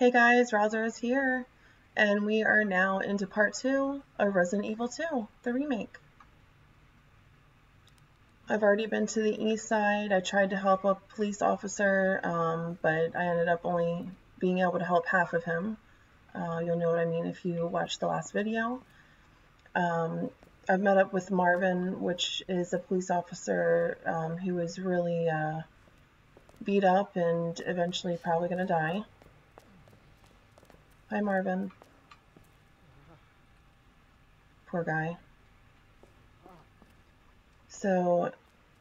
Hey guys, Roowzer is here, and we are now into part two of Resident Evil 2, the remake. I've already been to the east side. I tried to help a police officer, um, but I ended up only being able to help half of him. Uh, you'll know what I mean if you watch the last video. Um, I've met up with Marvin, which is a police officer um, who was really uh, beat up and eventually probably going to die. Hi, Marvin. Poor guy. So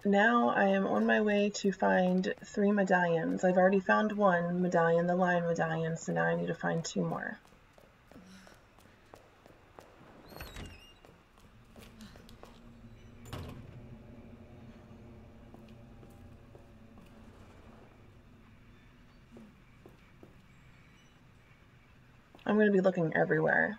now I am on my way to find three medallions. I've already found one medallion, the lion medallion, so now I need to find two more. I'm going to be looking everywhere.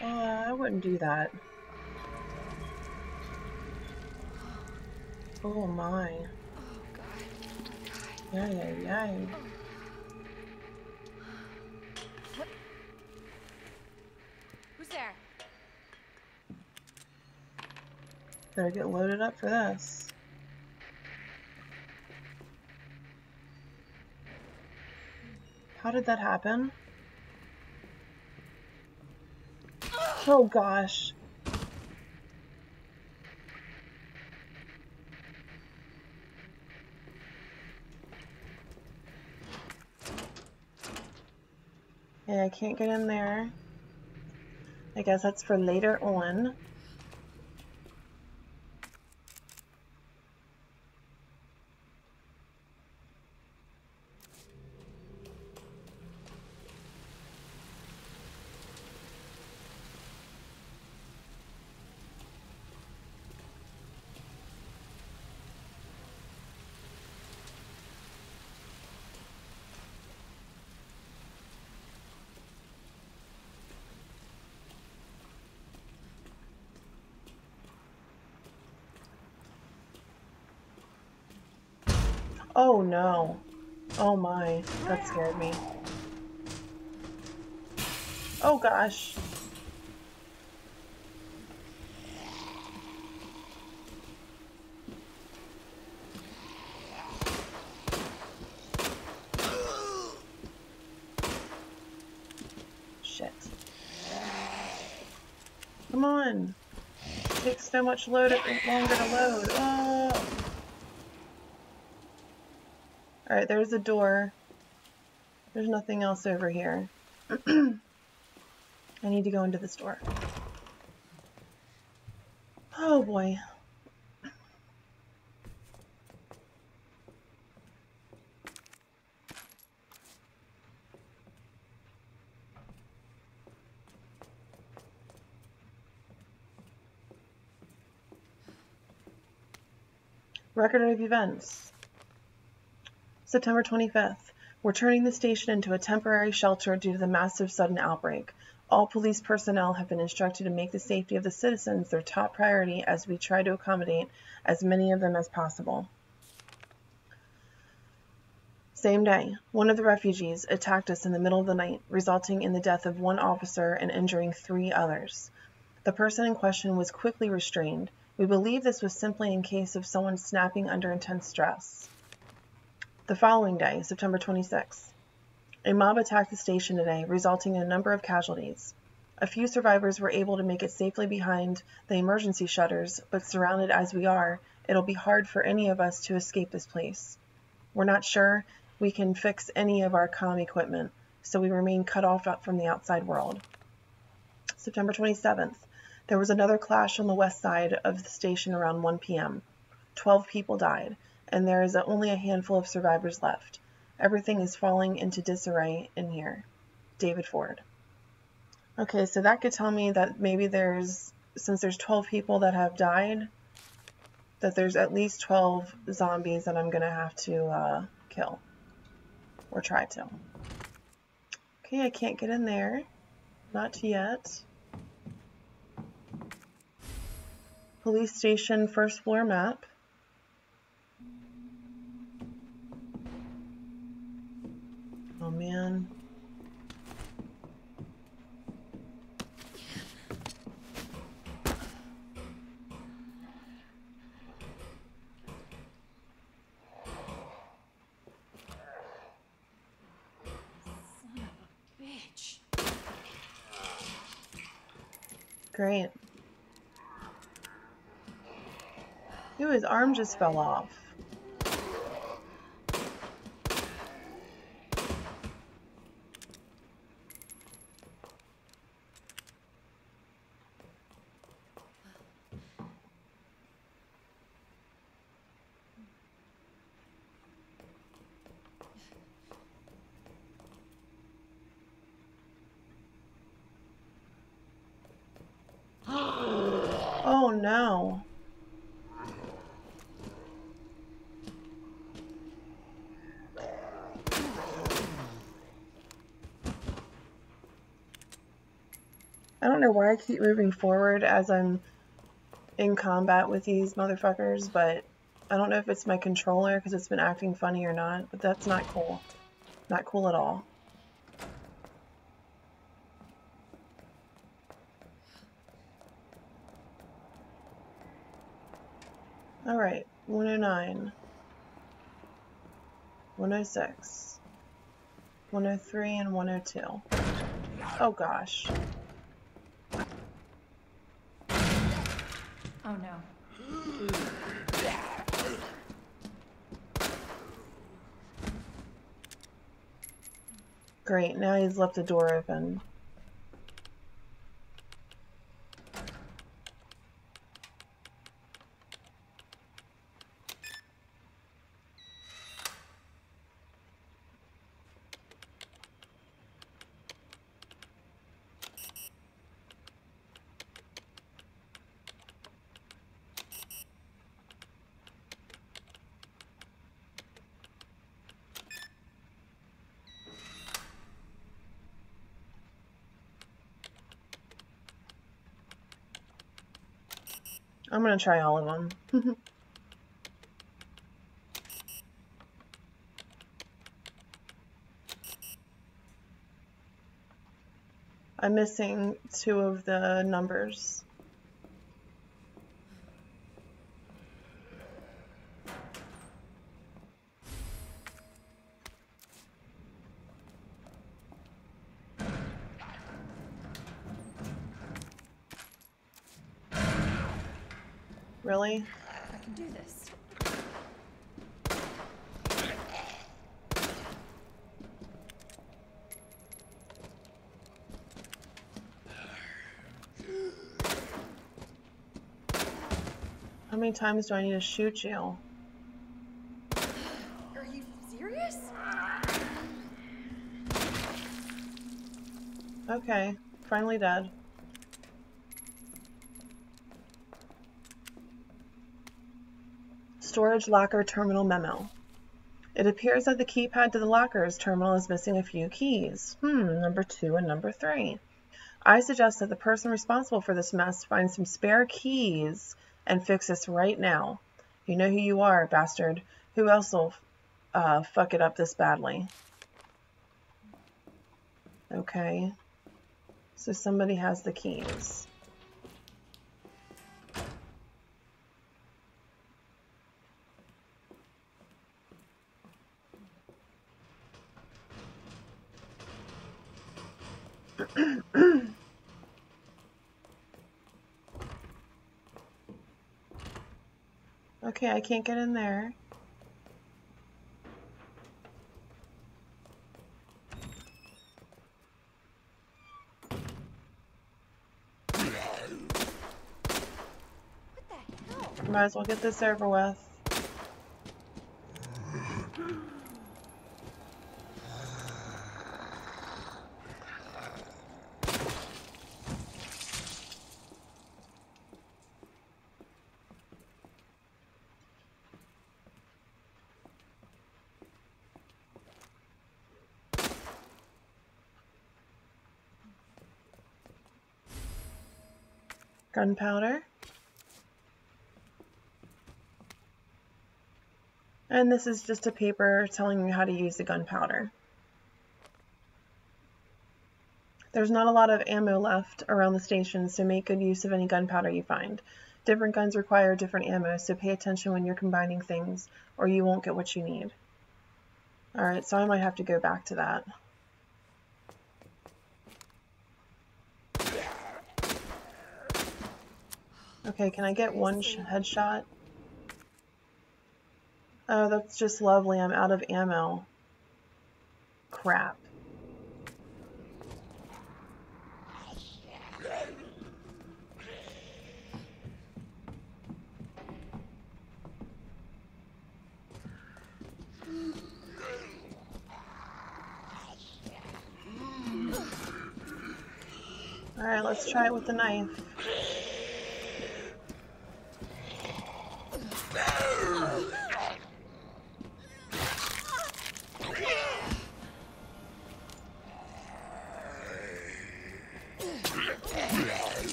Uh, I wouldn't do that. Oh my. Yay, yay, yay. Who's there? Better loaded up for this. How did that happen? Oh gosh. Yeah, I can't get in there. I guess that's for later on. Oh no. Oh my, that scared me. Oh gosh. Shit. Come on. It takes so much load longer to load. Oh. Alright, there's a door. There's nothing else over here. I need to go into this door. Oh boy. Record of events. September 25th. We're turning the station into a temporary shelter due to the massive sudden outbreak. All police personnel have been instructed to make the safety of the citizens their top priority as we try to accommodate as many of them as possible. Same day, one of the refugees attacked us in the middle of the night, resulting in the death of one officer and injuring three others. The person in question was quickly restrained. We believe this was simply in case of someone snapping under intense stress. The following day, September 26th, a mob attacked the station today, resulting in a number of casualties. A few survivors were able to make it safely behind the emergency shutters, but surrounded as we are, it'll be hard for any of us to escape this place. We're not sure we can fix any of our comm equipment, so we remain cut off from the outside world. September 27th, there was another clash on the west side of the station around 1 p.m. Twelve people died, and there is only a handful of survivors left. Everything is falling into disarray in here. David Ford. Okay, so that could tell me that maybe there's, since there's 12 people that have died, that there's at least 12 zombies that I'm going to have to uh, kill. Or try to. Okay, I can't get in there. Not yet. Police station first floor map. Oh man. Great. Ooh, his arm just fell off. Oh no. I don't know why I keep moving forward as I'm in combat with these motherfuckers, but I don't know if it's my controller because it's been acting funny or not, but that's not cool. Not cool at all. Alright, 109, 106, 103, and 102. Oh gosh. Oh no. Great, now he's left the door open. I'm gonna try all of them. I'm missing two of the numbers. Really? I can do this. How many times do I need to shoot you? Are you serious? Okay, finally dead. Storage locker terminal memo. It appears that the keypad to the locker's terminal is missing a few keys. Hmm, number two and number three. I suggest that the person responsible for this mess find some spare keys and fix this right now. You know who you are, bastard. Who else will uh, fuck it up this badly? Okay. So somebody has the keys. Okay, I can't get in there. What the hell? Might as well get this over with. Gunpowder. And this is just a paper telling you how to use the gunpowder. There's not a lot of ammo left around the station, so make good use of any gunpowder you find. Different guns require different ammo, so pay attention when you're combining things, or you won't get what you need. Alright, so I might have to go back to that. Okay, can I get one headshot? Oh, that's just lovely. I'm out of ammo. Crap. Alright, let's try it with the knife.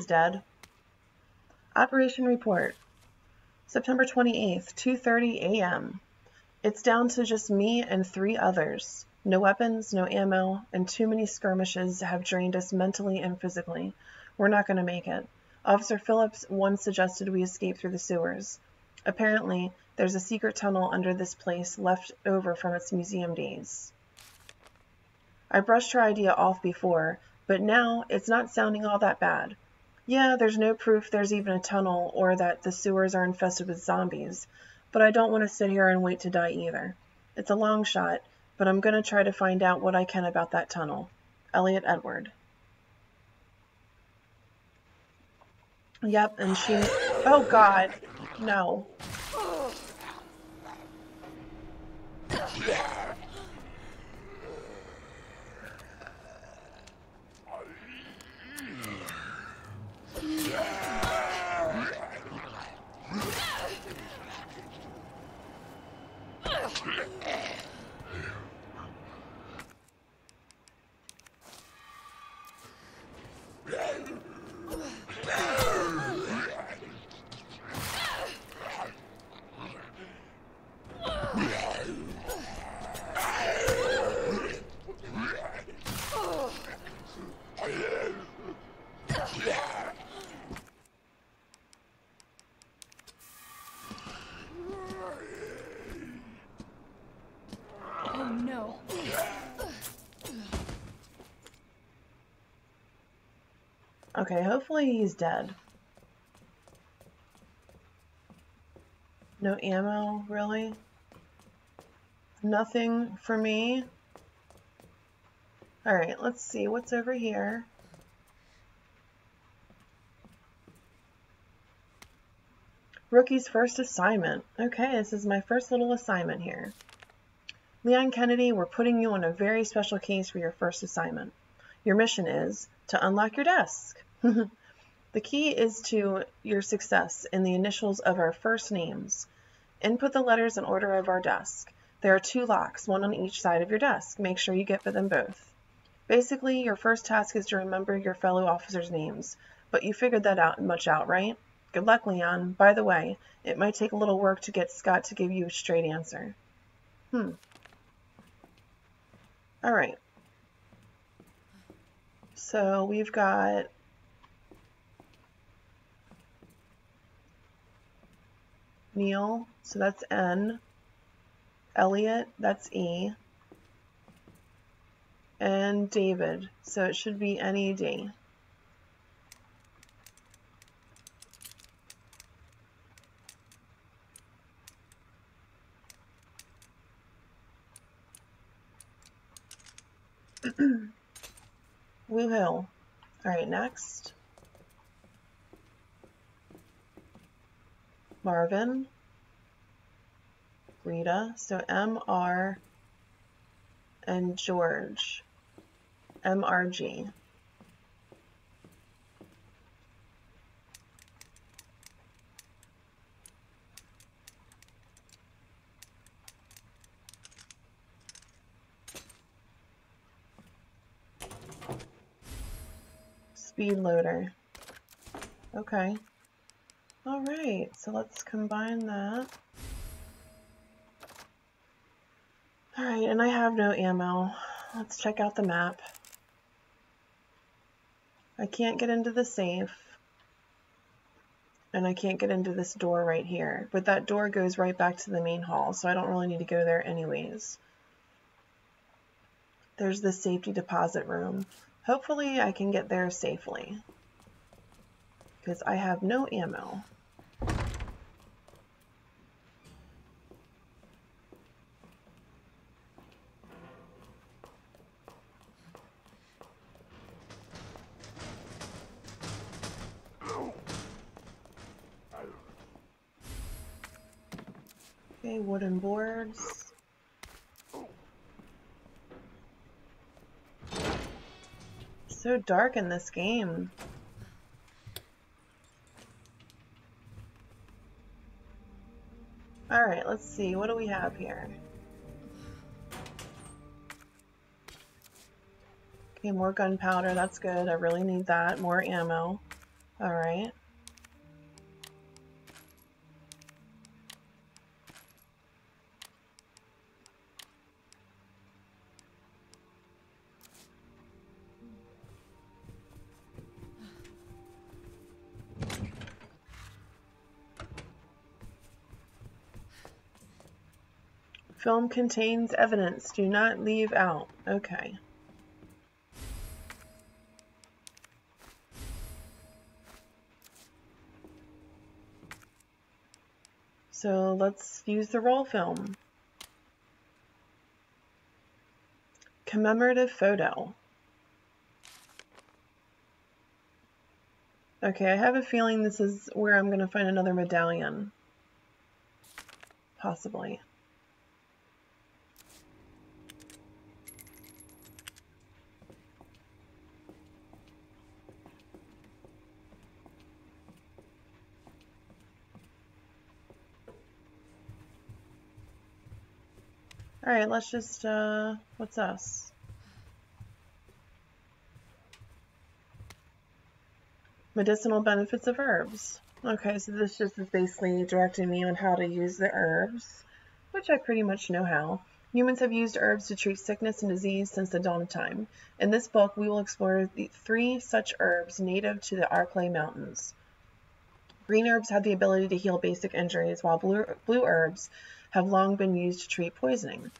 He's dead. Operation Report. September 28th, 2:30 a.m. It's down to just me and three others. No weapons, no ammo, and too many skirmishes have drained us mentally and physically. We're not going to make it. Officer Phillips once suggested we escape through the sewers. Apparently, there's a secret tunnel under this place left over from its museum days. I brushed her idea off before, but now it's not sounding all that bad. Yeah, there's no proof there's even a tunnel or that the sewers are infested with zombies, but I don't want to sit here and wait to die either. It's a long shot, but I'm going to try to find out what I can about that tunnel. Elliot Edward. Yep, and she. Oh god. No. Okay, hopefully he's dead. No ammo, really? Nothing for me? Alright, let's see what's over here. Rookie's first assignment. Okay, this is my first little assignment here. Leon Kennedy, we're putting you on a very special case for your first assignment. Your mission is to unlock your desk. the key is to your success in the initials of our first names. Input the letters in order of our desk. There are two locks, one on each side of your desk. Make sure you get for them both. Basically, your first task is to remember your fellow officers' names, but you figured that out much out, right? Good luck, Leon. By the way, it might take a little work to get Scott to give you a straight answer. Hmm. All right. So we've got Neil, so that's N. Elliot, that's E. And David, so it should be NED. Woohoo. Alright, next. Marvin, Rita, so M R and George, MRG. Speed loader. Okay. Alright, so let's combine that. Alright, and I have no ammo. Let's check out the map. I can't get into the safe. And I can't get into this door right here. But that door goes right back to the main hall, so I don't really need to go there anyways. There's the safety deposit room. Hopefully I can get there safely. Because I have no ammo. Okay, wooden boards. So dark in this game. Alright, let's see. What do we have here? Okay, more gunpowder. That's good. I really need that. More ammo. Alright. Film contains evidence. Do not leave out. Okay. So let's use the roll film. Commemorative photo. Okay, I have a feeling this is where I'm going to find another medallion. Possibly. Alright, let's just, uh, what's us? Medicinal benefits of herbs. Okay, so this just is basically directing me on how to use the herbs, which I pretty much know how. Humans have used herbs to treat sickness and disease since the dawn of time. In this book, we will explore the three such herbs native to the Arklay Mountains. Green herbs have the ability to heal basic injuries, while blue, blue herbs have long been used to treat poisoning.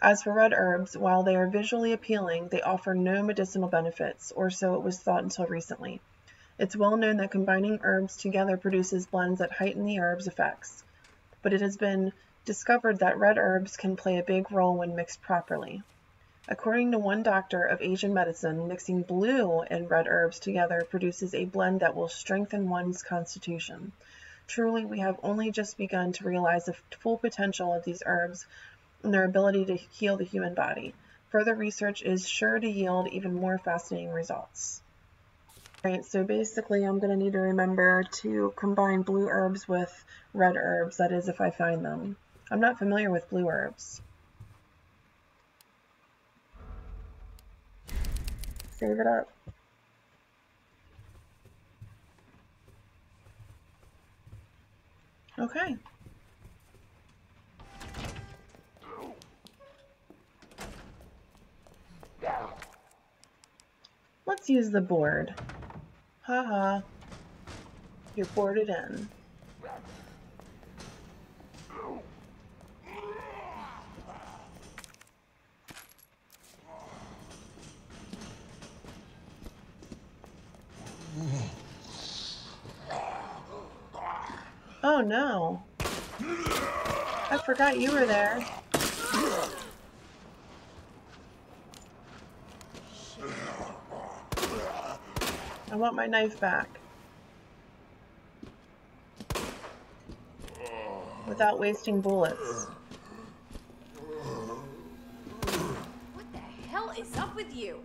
As for red herbs, while they are visually appealing, they offer no medicinal benefits, or so it was thought until recently. It's well known that combining herbs together produces blends that heighten the herb's effects, but it has been discovered that red herbs can play a big role when mixed properly. According to one doctor of Asian medicine, mixing blue and red herbs together produces a blend that will strengthen one's constitution. Truly, we have only just begun to realize the full potential of these herbs and their ability to heal the human body. Further research is sure to yield even more fascinating results. Alright, so basically I'm going to need to remember to combine blue herbs with red herbs, that is if I find them. I'm not familiar with blue herbs. Save it up. Okay. Let's use the board. Haha. -ha. You're boarded in. Oh no. I forgot you were there. I want my knife back. Without wasting bullets. What the hell is up with you?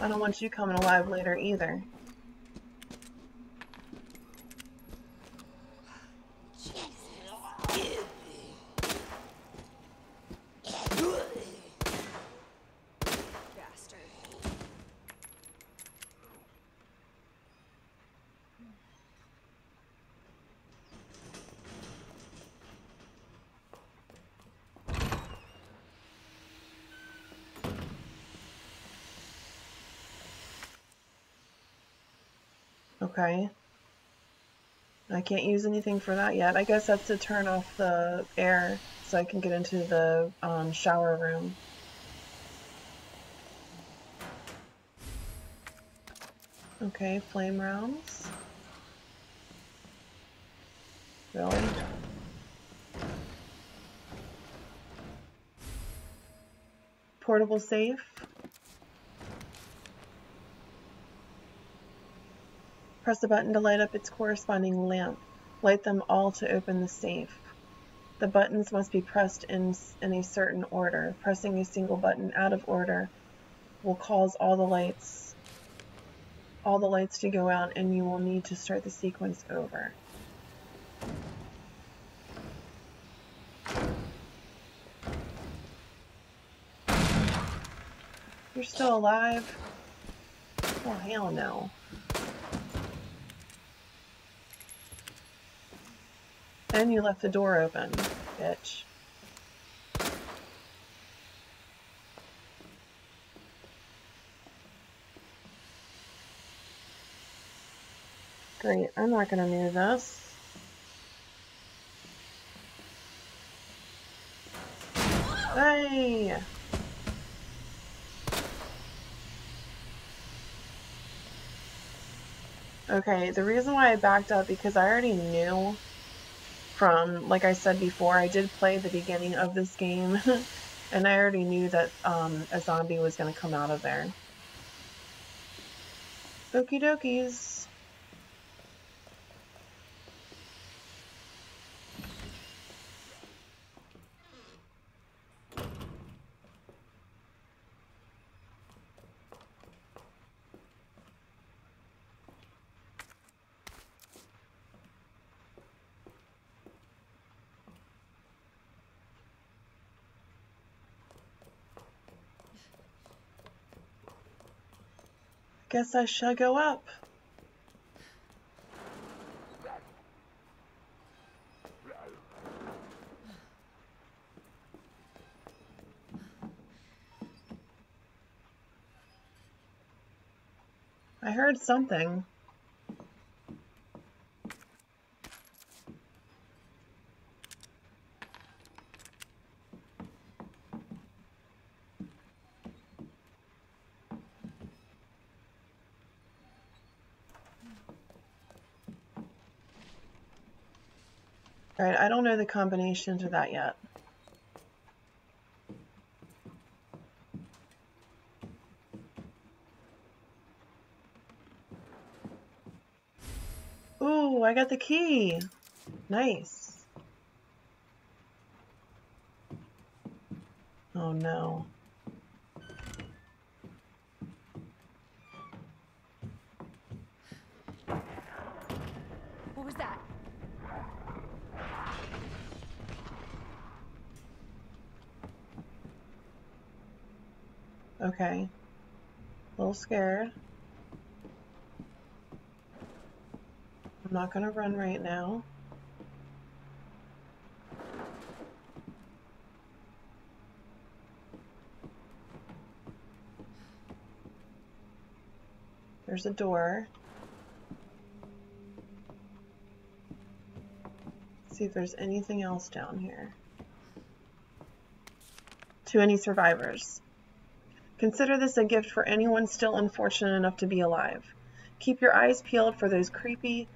I don't want you coming alive later either. Okay. I can't use anything for that yet. I guess that's to turn off the air so I can get into the um, shower room. Okay, flame rounds. Really? Portable safe. Press the button to light up its corresponding lamp. Light them all to open the safe. The buttons must be pressed in, in a certain order. Pressing a single button out of order will cause all the lights all the lights to go out and you will need to start the sequence over. You're still alive? Oh, hell no. And you left the door open, bitch. Great, I'm not gonna need this. Hey! Okay, the reason why I backed up because I already knew from, like I said before, I did play the beginning of this game, and I already knew that um, a zombie was going to come out of there. Okie dokies. Guess I shall go up. I heard something. Alright, I don't know the combination to that yet. Ooh, I got the key. Nice. Oh no. Okay. A little scared. I'm not gonna run right now. There's a door. see if there's anything else down here. To any survivors. Consider this a gift for anyone still unfortunate enough to be alive. Keep your eyes peeled for those creepy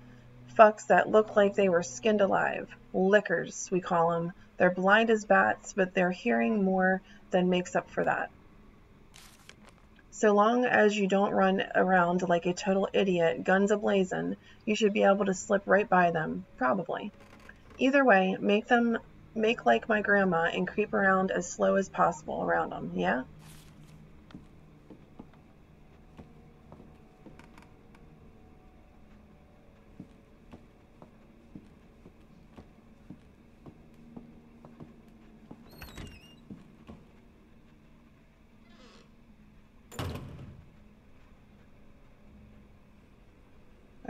fucks that look like they were skinned alive. Lickers, we call them. They're blind as bats, but they're hearing more than makes up for that. So long as you don't run around like a total idiot, guns ablazing, you should be able to slip right by them, probably. Either way, make them make like my grandma and creep around as slow as possible around them, yeah?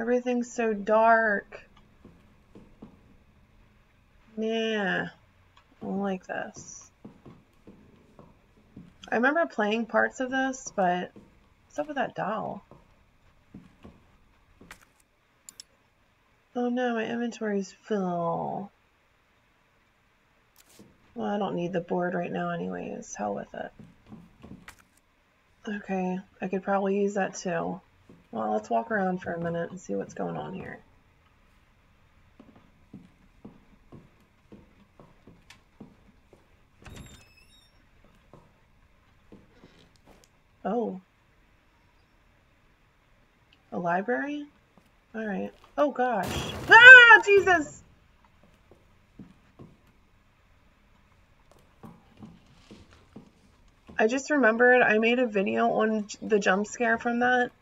Everything's so dark. Yeah, I don't like this. I remember playing parts of this, but what's up with that doll? Oh no, my inventory's full. Well, I don't need the board right now anyways. Hell with it. Okay, I could probably use that too. Well, let's walk around for a minute and see what's going on here. Oh. A library? Alright. Oh gosh. Ah! Jesus! I just remembered I made a video on the jump scare from that.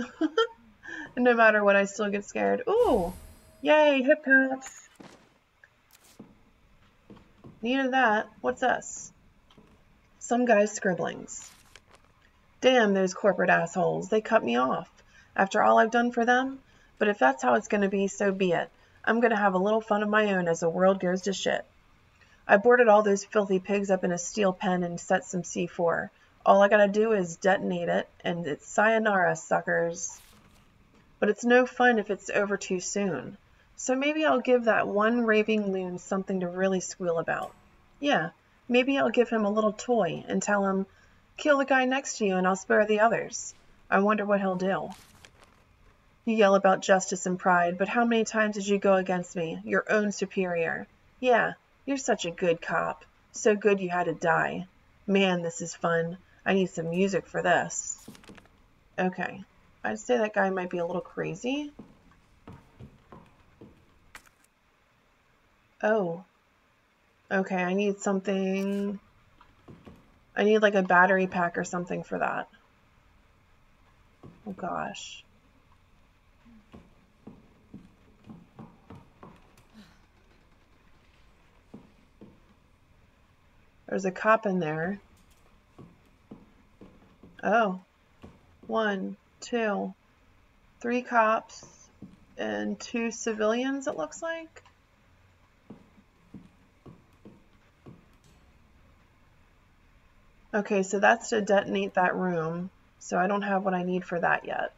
no matter what, I still get scared. Ooh! Yay, hip hats! Needed that. What's this? Some guy's scribblings. Damn those corporate assholes. They cut me off. After all I've done for them? But if that's how it's going to be, so be it. I'm going to have a little fun of my own as the world goes to shit. I boarded all those filthy pigs up in a steel pen and set some C4. All I gotta do is detonate it, and it's sayonara, suckers. But it's no fun if it's over too soon. So maybe I'll give that one raving loon something to really squeal about. Yeah, maybe I'll give him a little toy and tell him, kill the guy next to you and I'll spare the others. I wonder what he'll do. You yell about justice and pride, but how many times did you go against me, your own superior? Yeah, you're such a good cop. So good you had to die. Man, this is fun. I need some music for this. Okay. I'd say that guy might be a little crazy. Oh. Okay, I need something... I need like a battery pack or something for that. Oh gosh. There's a cop in there. Oh. One, two, three cops and two civilians, it looks like. Okay, so that's to detonate that room. So I don't have what I need for that yet.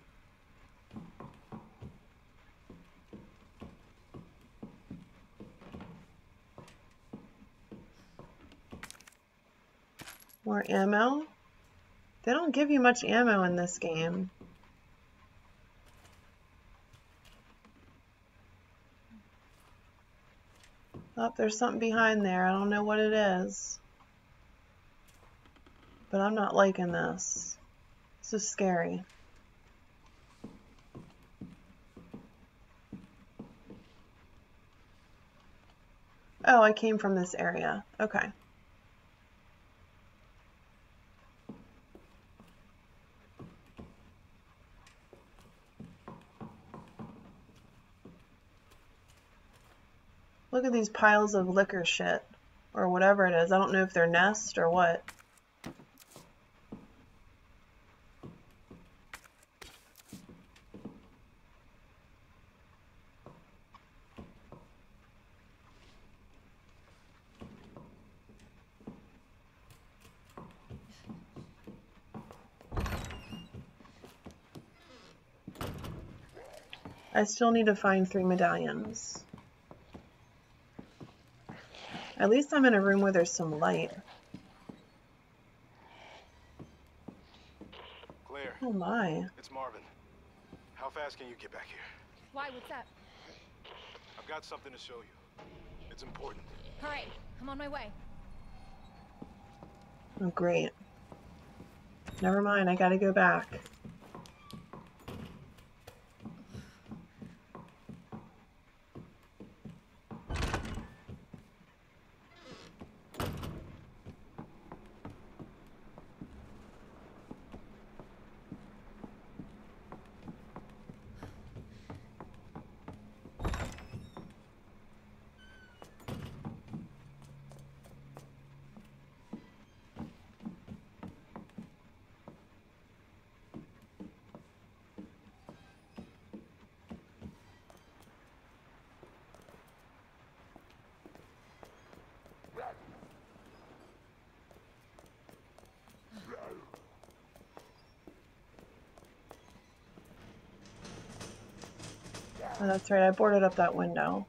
More ammo. They don't give you much ammo in this game. Oh, there's something behind there. I don't know what it is. But I'm not liking this. This is scary. Oh, I came from this area. Okay. Look at these piles of licker shit. Or whatever it is. I don't know if they're nest or what. I still need to find three medallions. At least I'm in a room where there's some light. Claire. Oh my. It's Marvin. How fast can you get back here? Why, what's up? I've got something to show you. It's important. Alright, I'm on my way. Oh great. Never mind, I gotta go back. Oh, that's right, I boarded up that window.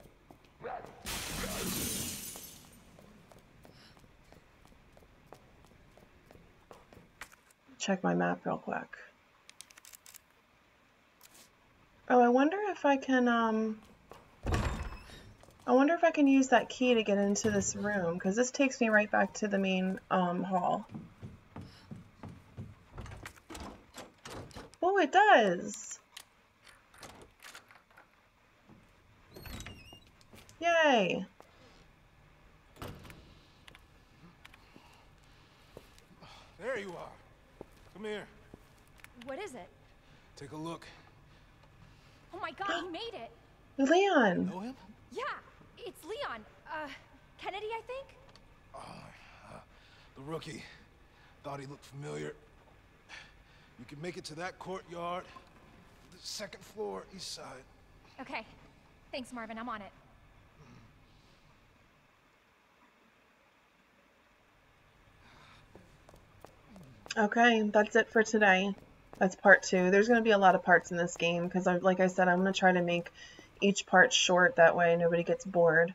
Check my map real quick. Oh, I wonder if I can, um... I wonder if I can use that key to get into this room, because this takes me right back to the main um, hall. Oh, it does! Yay! There you are. Come here. What is it? Take a look. Oh my god, he made it! Leon! Know him? Yeah, it's Leon. Uh, Kennedy, I think? Oh, The rookie. Thought he looked familiar. You can make it to that courtyard. The second floor, east side. Okay. Thanks, Marvin. I'm on it. Okay, that's it for today. That's part two. There's going to be a lot of parts in this game because, like I said, I'm going to try to make each part short. That way nobody gets bored.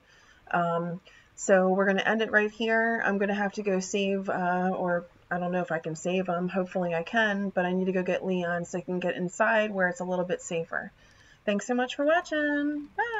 Um, so we're going to end it right here. I'm going to have to go save, uh, or I don't know if I can save him. Hopefully I can, but I need to go get Leon so I can get inside where it's a little bit safer. Thanks so much for watching. Bye!